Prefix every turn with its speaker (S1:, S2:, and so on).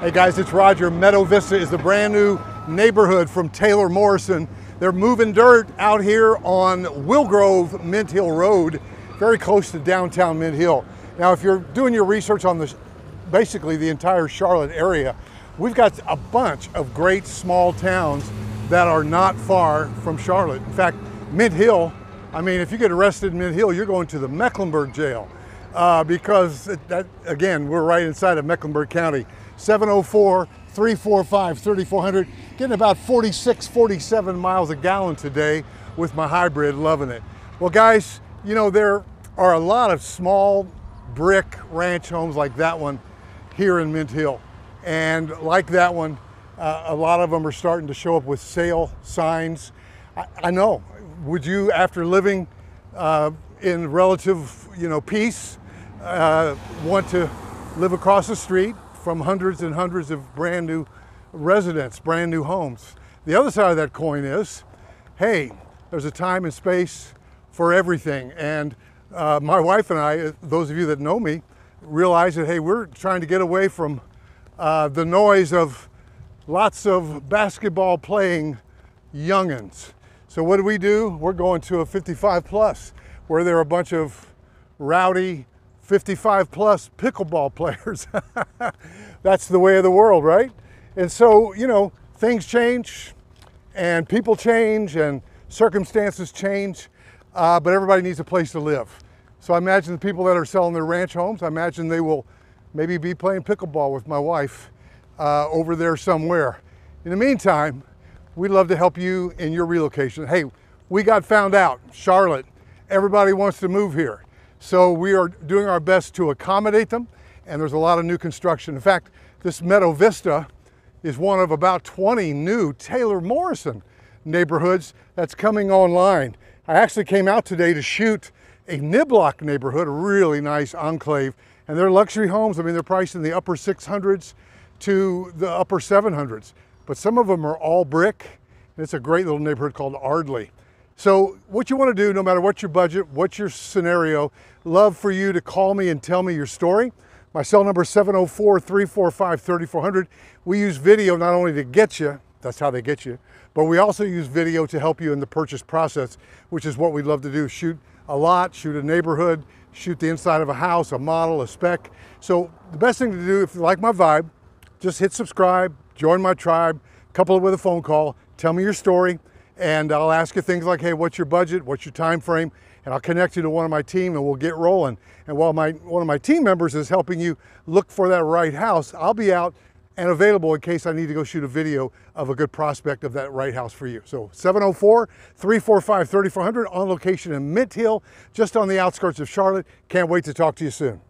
S1: Hey guys, it's Roger. Meadow Vista is the brand new neighborhood from Taylor Morrison. They're moving dirt out here on Wilgrove Mint Hill Road, very close to downtown Mint Hill. Now, if you're doing your research on this, basically the entire Charlotte area, we've got a bunch of great small towns that are not far from Charlotte. In fact, Mint Hill, I mean, if you get arrested in Mint Hill, you're going to the Mecklenburg jail uh, because that, again, we're right inside of Mecklenburg County. 704 345 3400, getting about 46, 47 miles a gallon today with my hybrid, loving it. Well, guys, you know, there are a lot of small brick ranch homes like that one here in Mint Hill. And like that one, uh, a lot of them are starting to show up with sale signs. I, I know, would you, after living uh, in relative, you know, peace, uh, want to live across the street from hundreds and hundreds of brand new residents, brand new homes. The other side of that coin is, hey, there's a time and space for everything. And uh, my wife and I, those of you that know me, realize that, hey, we're trying to get away from uh, the noise of lots of basketball playing youngins. So what do we do? We're going to a 55 plus where there are a bunch of rowdy 55 plus pickleball players. That's the way of the world, right? And so, you know, things change and people change and circumstances change, uh, but everybody needs a place to live. So I imagine the people that are selling their ranch homes, I imagine they will maybe be playing pickleball with my wife uh, over there somewhere. In the meantime, we'd love to help you in your relocation. Hey, we got found out, Charlotte, everybody wants to move here. So we are doing our best to accommodate them, and there's a lot of new construction. In fact, this Meadow Vista is one of about 20 new Taylor Morrison neighborhoods that's coming online. I actually came out today to shoot a Niblock neighborhood, a really nice enclave, and they're luxury homes. I mean, they're priced in the upper 600s to the upper 700s, but some of them are all brick, and it's a great little neighborhood called Ardley. So what you want to do, no matter what your budget, what's your scenario, love for you to call me and tell me your story. My cell number is 704-345-3400. We use video not only to get you, that's how they get you, but we also use video to help you in the purchase process, which is what we love to do. Shoot a lot, shoot a neighborhood, shoot the inside of a house, a model, a spec. So the best thing to do, if you like my vibe, just hit subscribe, join my tribe, couple it with a phone call, tell me your story, and I'll ask you things like, hey, what's your budget? What's your time frame? And I'll connect you to one of my team and we'll get rolling. And while my one of my team members is helping you look for that right house, I'll be out and available in case I need to go shoot a video of a good prospect of that right house for you. So 704-345-3400 on location in Mint Hill, just on the outskirts of Charlotte. Can't wait to talk to you soon.